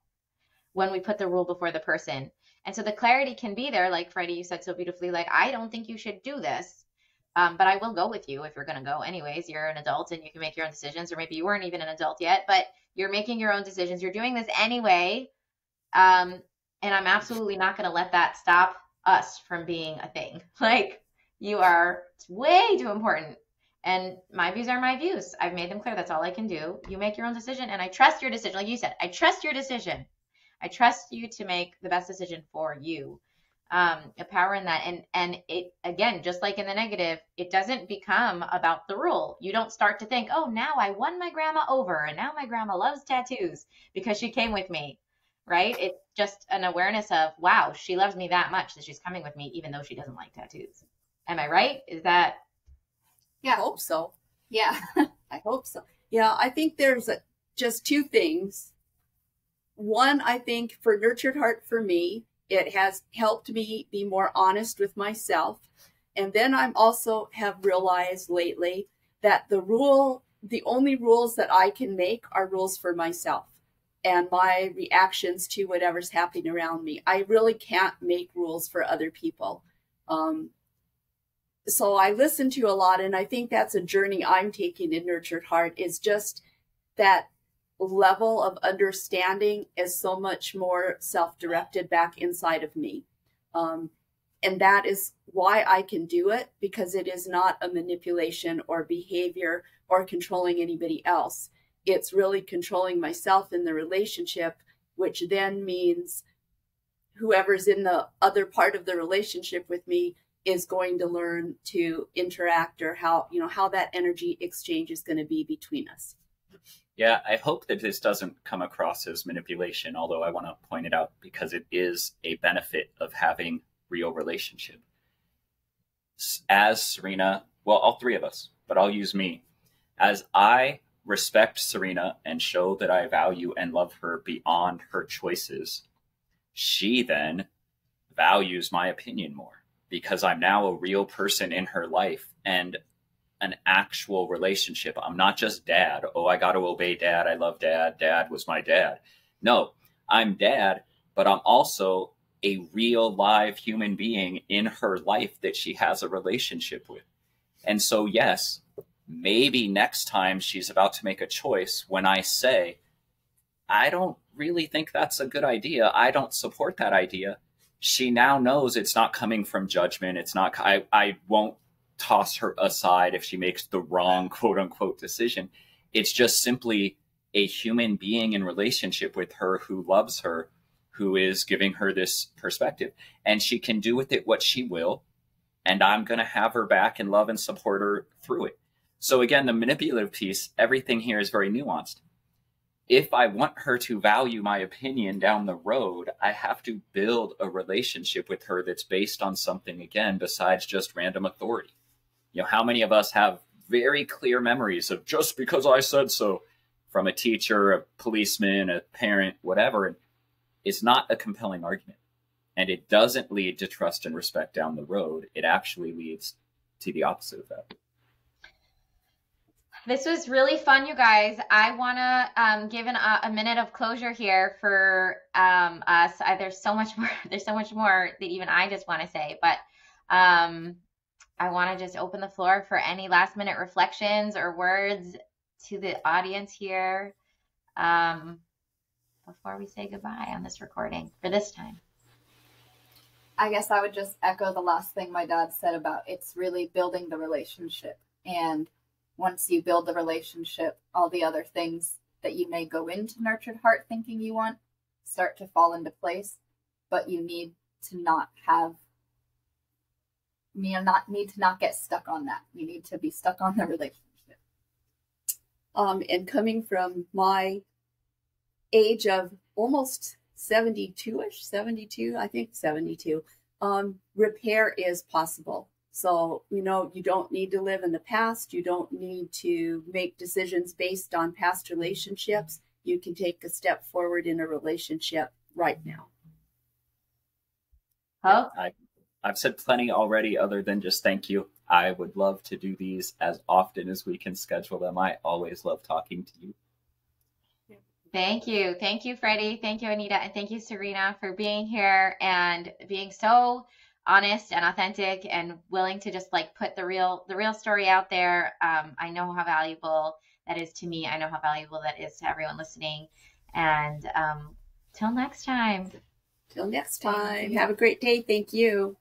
when we put the rule before the person. And so the clarity can be there, like Freddy, you said so beautifully, like, I don't think you should do this. Um, but I will go with you if you're going to go anyways. You're an adult and you can make your own decisions, or maybe you weren't even an adult yet, but you're making your own decisions. You're doing this anyway. Um, and I'm absolutely not going to let that stop us from being a thing. [LAUGHS] Like, you are way too important. And my views are my views. I've made them clear. That's all I can do. You make your own decision, and I trust your decision. Like you said, I trust your decision. I trust you to make the best decision for you. Um, a power in that, and and it again, just like in the negative, it doesn't become about the rule. You don't start to think, oh, now I won my grandma over, and now my grandma loves tattoos because she came with me, right? It's just an awareness of, wow, she loves me that much that she's coming with me, even though she doesn't like tattoos. Am I right? Is that Yeah, I hope so. Yeah. [LAUGHS] I hope so. Yeah, I think there's a, just two things. One, I think for Nurtured Heart for me, it has helped me be more honest with myself. And then I'm also have realized lately that the rule, the only rules that I can make are rules for myself and my reactions to whatever's happening around me. I really can't make rules for other people. Um, so I listen to you a lot, and I think that's a journey I'm taking in Nurtured Heart is just that level of understanding is so much more self directed back inside of me. Um, and that is why I can do it because it is not a manipulation or behavior or controlling anybody else. It's really controlling myself in the relationship, which then means whoever's in the other part of the relationship with me is going to learn to interact or how you know how that energy exchange is going to be between us Yeah, I hope that this doesn't come across as manipulation, although I want to point it out because it is a benefit of having real relationship. As Serena, well, all three of us, but I'll use me. As I respect Serena and show that I value and love her beyond her choices, she then values my opinion more because I'm now a real person in her life and an actual relationship. I'm not just dad. Oh, I got to obey dad. I love dad. Dad was my dad. No, I'm dad, but I'm also a real live human being in her life that she has a relationship with. And so, yes, maybe next time she's about to make a choice when I say, I don't really think that's a good idea. I don't support that idea. She now knows it's not coming from judgment. It's not, I, I won't toss her aside if she makes the wrong quote unquote decision. It's just simply a human being in relationship with her who loves her, who is giving her this perspective. And she can do with it what she will. And I'm going to have her back and love and support her through it. So again, the manipulative piece, everything here is very nuanced. If I want her to value my opinion down the road, I have to build a relationship with her that's based on something again besides just random authority. You know, how many of us have very clear memories of just because I said so from a teacher, a policeman, a parent, whatever. And it's not a compelling argument. And it doesn't lead to trust and respect down the road. It actually leads to the opposite of that. This was really fun, you guys. I want to um, give an, uh, a minute of closure here for um, us. I, there's so much [LAUGHS] more. There's so much more that even I just want to say, but um, I want to just open the floor for any last minute reflections or words to the audience here um, before we say goodbye on this recording for this time. I guess I would just echo the last thing my dad said about it's really building the relationship and once you build the relationship, all the other things that you may go into nurtured heart thinking you want start to fall into place. But you need to not have you not need to not get stuck on that. You need to be stuck on the relationship. Um, and coming from my age of almost 72 ish, 72, I think 72, um, repair is possible. So, you know, you don't need to live in the past. You don't need to make decisions based on past relationships. You can take a step forward in a relationship right now. Oh. I, I've said plenty already, other than just thank you. I would love to do these as often as we can schedule them. I always love talking to you. Thank you. Thank you, Freddy. Thank you, Anita. And thank you, Serena, for being here and being so honest and authentic and willing to just like put the real the real story out there. Um, i know how valuable that is to me. I know how valuable that is to everyone listening. And um, till next time. Till next time. have a great day. Thank you